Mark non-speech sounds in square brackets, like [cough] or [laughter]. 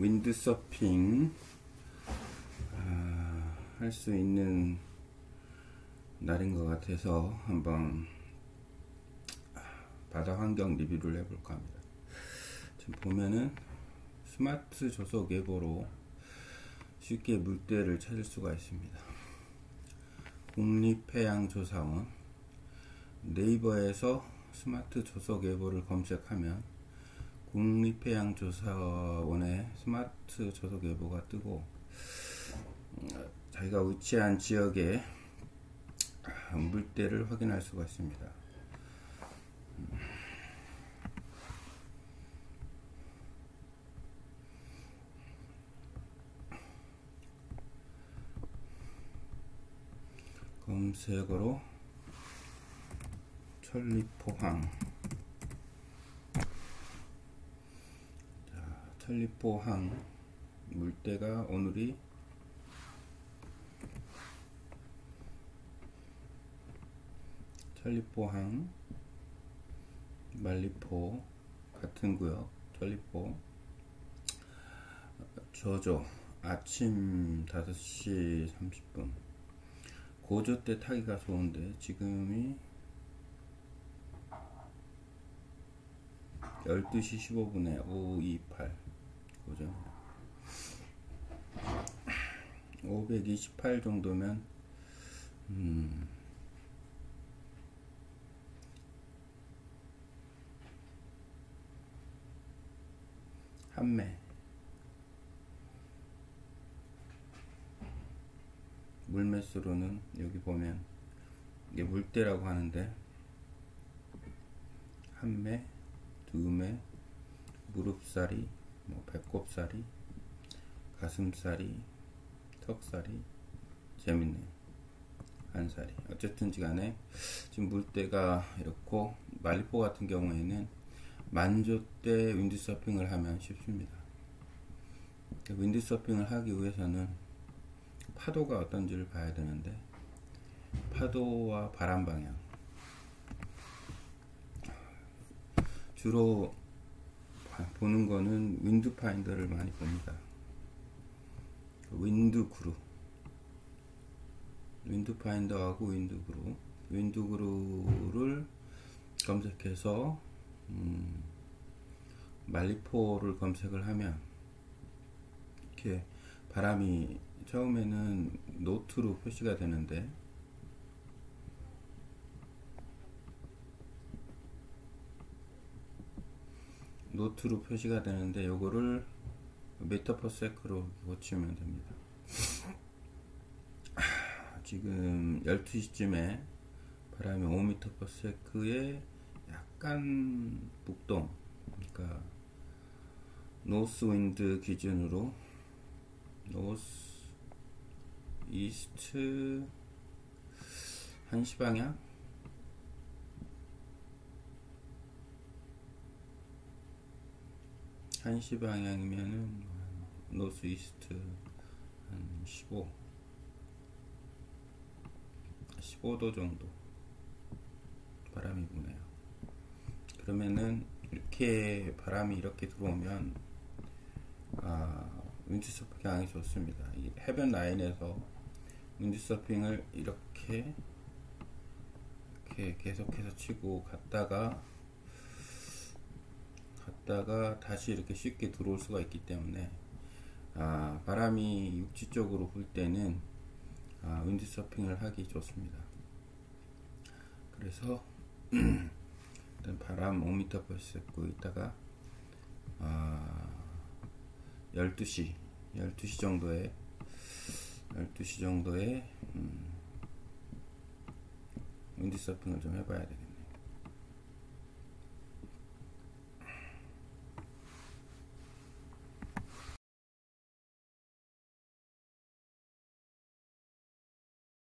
윈드서핑 아, 할수 있는 날인 것 같아서 한번 바다 환경 리뷰를 해볼까 합니다. 지금 보면은 스마트 조석 앱으로 쉽게 물때를 찾을 수가 있습니다. 국립해양조사원 네이버에서 스마트 조석 앱을 검색하면 국립해양조사원의 스마트 조석 예보가 뜨고 자기가 위치한 지역의 물때를 확인할 수가 있습니다. 검색어로 천리포항 천리포항 물때가 오늘이 천리포항 말리포 같은 구역 천리포. 저조 아침 5시 30분. 고조 때 타기가 좋은데 지금이 12시 15분에 528 고정 528 정도면 음 한매. 물매수로는 여기 보면 이게 물대라고 하는데 한매, 두매, 무릎살이, 뭐 배꼽살이, 가슴살이, 턱살이 재밌네요. 한살이 어쨌든지 간에 지금 물때가 이렇고 말리포 같은 경우에는 만조 때 윈드서핑을 하면 쉽습니다. 윈드서핑을 하기 위해서는 파도가 어떤지를 봐야 되는데 파도와 바람 방향 주로 보는 거는 Windfinder를 많이 봅니다. Windguru Windfinder하고 Windguru Windguru를 검색해서 음, 말리포를 검색을 하면 이렇게 바람이 처음에는 노트로 표시가 되는데 노트로 표시가 되는데 요거를 미터 퍼세크로 고치면 됩니다. 지금 12시쯤에 바람이 5m 퍼 세크에 약간 북동 그러니까 north wind 기준으로 north east 한시 방향 한시 방향이면은 north east 한 15, 15도 정도 바람이 부네요. 그러면은 이렇게 바람이 이렇게 들어오면 아, 윈드서핑이 좋습니다. 이 해변 라인에서 윈드서핑을 이렇게 이렇게 계속해서 치고 갔다가 갔다가 다시 이렇게 쉽게 들어올 수가 있기 때문에 아, 바람이 육지 쪽으로 불 때는 아, 윈드 서핑을 하기 좋습니다. 그래서 [clears throat] 일단 바람 5m/s 고 있다가 아, 12시 12시 정도에 12시 정도에 음, 윈드 서핑을 좀 해봐야 되겠네요.